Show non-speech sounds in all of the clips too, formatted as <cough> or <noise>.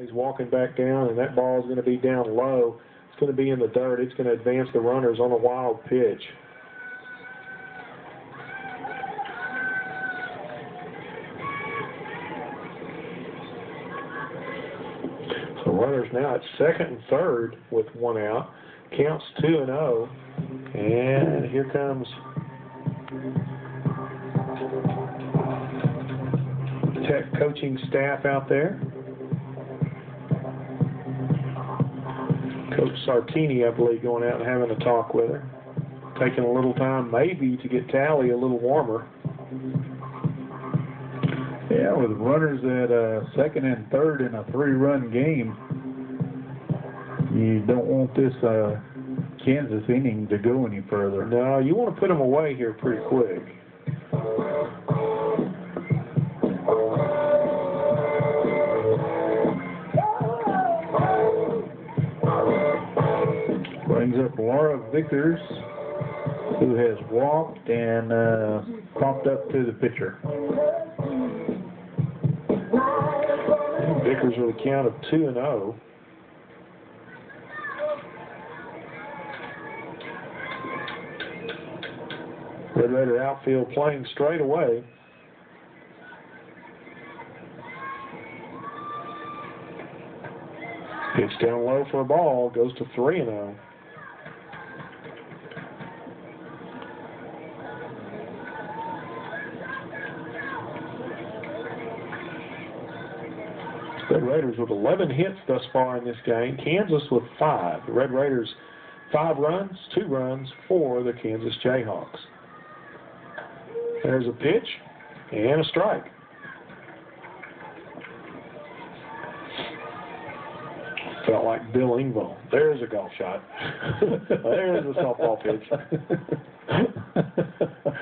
He's walking back down, and that ball is going to be down low. It's going to be in the dirt. It's going to advance the runners on a wild pitch. So runners now at second and third with one out. Counts two and zero. And here comes Tech coaching staff out there. Coach Sartini, I believe, going out and having a talk with her. Taking a little time, maybe, to get Tally a little warmer. Yeah, with runners at uh, second and third in a three-run game, you don't want this uh, Kansas inning to go any further. No, you want to put them away here pretty quick. Brings up Laura Vickers, who has walked and uh, popped up to the pitcher. Vickers with a count of 2 and oh. 0. Red Raider outfield playing straight away. Gets down low for a ball, goes to 3 and oh. Red Raiders with 11 hits thus far in this game. Kansas with five. The Red Raiders five runs, two runs for the Kansas Jayhawks. There's a pitch and a strike. Felt like Bill Engvall. There's a golf shot. <laughs> There's a softball pitch. <laughs>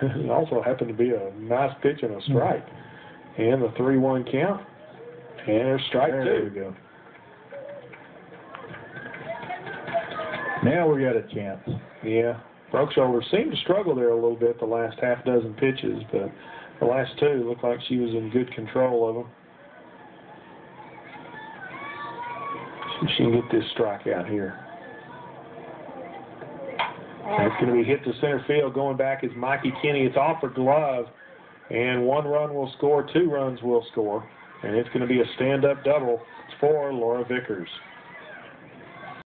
it also happened to be a nice pitch and a strike. And the 3 1 count. And there's strike There two. we go. Now we got a chance. Yeah. Broke shoulder seemed to struggle there a little bit the last half dozen pitches, but the last two looked like she was in good control of them. See if she can get this strike out here. That's going to be hit to center field. Going back is Mikey Kinney. It's off her glove, and one run will score, two runs will score, and it's going to be a stand-up double for Laura Vickers.